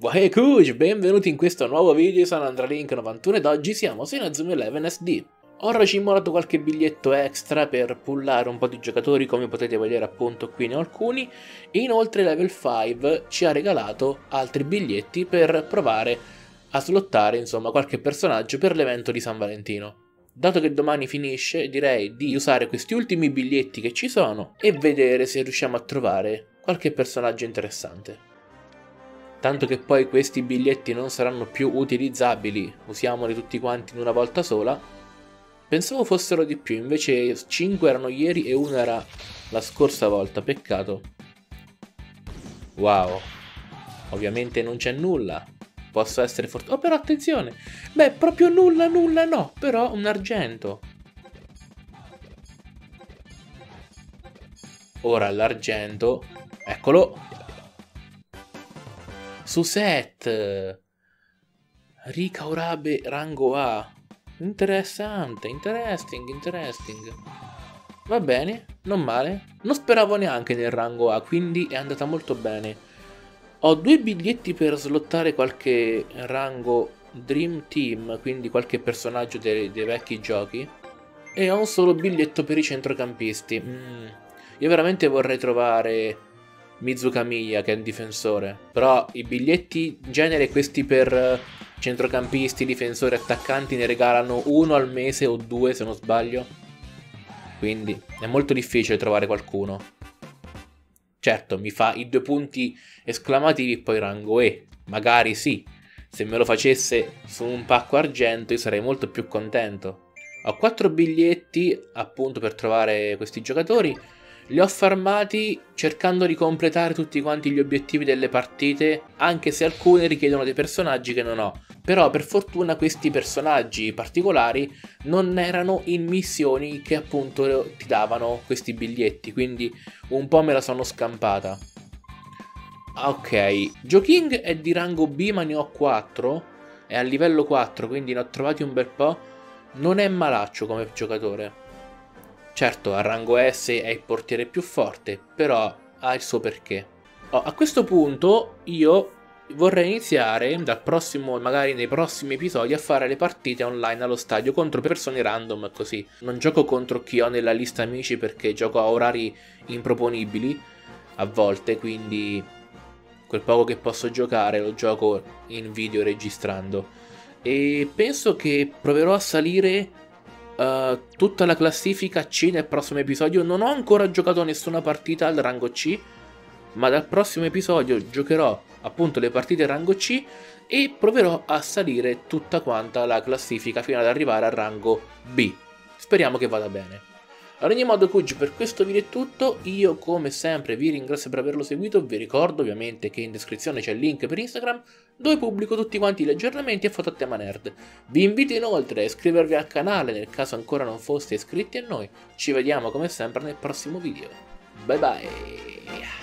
Wahey benvenuti in questo nuovo video, sono AndraLink91 ed oggi siamo su Inazuma 11 SD. Ho racimolato qualche biglietto extra per pullare un po' di giocatori come potete vedere appunto qui ho alcuni e inoltre Level 5 ci ha regalato altri biglietti per provare a slottare insomma qualche personaggio per l'evento di San Valentino. Dato che domani finisce direi di usare questi ultimi biglietti che ci sono e vedere se riusciamo a trovare qualche personaggio interessante tanto che poi questi biglietti non saranno più utilizzabili, usiamoli tutti quanti in una volta sola. Pensavo fossero di più, invece 5 erano ieri e 1 era la scorsa volta, peccato. Wow, ovviamente non c'è nulla, posso essere fortunato, oh però attenzione, beh proprio nulla nulla no, però un argento. Ora l'argento, eccolo, Suset. Rika Urabe rango A. Interessante, interesting, interesting. Va bene, non male. Non speravo neanche nel rango A, quindi è andata molto bene. Ho due biglietti per slottare qualche rango Dream Team, quindi qualche personaggio dei, dei vecchi giochi. E ho un solo biglietto per i centrocampisti. Mm. Io veramente vorrei trovare Mizukamiya che è un difensore. Però i biglietti in genere questi per eh, centrocampisti, difensori, attaccanti ne regalano uno al mese o due se non sbaglio. Quindi è molto difficile trovare qualcuno. Certo, mi fa i due punti esclamativi e poi rango E. Magari sì. Se me lo facesse su un pacco argento io sarei molto più contento. Ho quattro biglietti appunto per trovare questi giocatori li ho farmati cercando di completare tutti quanti gli obiettivi delle partite, anche se alcune richiedono dei personaggi che non ho. Però per fortuna questi personaggi particolari non erano in missioni che appunto ti davano questi biglietti, quindi un po' me la sono scampata. Ok, Joking è di rango B ma ne ho 4, è a livello 4 quindi ne ho trovati un bel po'. Non è malaccio come giocatore. Certo, a rango S è il portiere più forte, però ha il suo perché. Oh, a questo punto io vorrei iniziare dal prossimo, magari nei prossimi episodi, a fare le partite online allo stadio contro persone random così. Non gioco contro chi ho nella lista amici perché gioco a orari improponibili a volte, quindi quel poco che posso giocare lo gioco in video registrando. E penso che proverò a salire uh, tutta la classifica C nel prossimo episodio. Non ho ancora giocato nessuna partita al rango C, ma dal prossimo episodio giocherò appunto le partite rango C e proverò a salire tutta quanta la classifica fino ad arrivare al rango B. Speriamo che vada bene. Ad ogni modo, Kuj, per questo video è tutto. Io, come sempre, vi ringrazio per averlo seguito. Vi ricordo ovviamente che in descrizione c'è il link per Instagram, dove pubblico tutti quanti gli aggiornamenti e foto a tema nerd. Vi invito inoltre a iscrivervi al canale nel caso ancora non foste iscritti a noi. Ci vediamo come sempre nel prossimo video. Bye bye!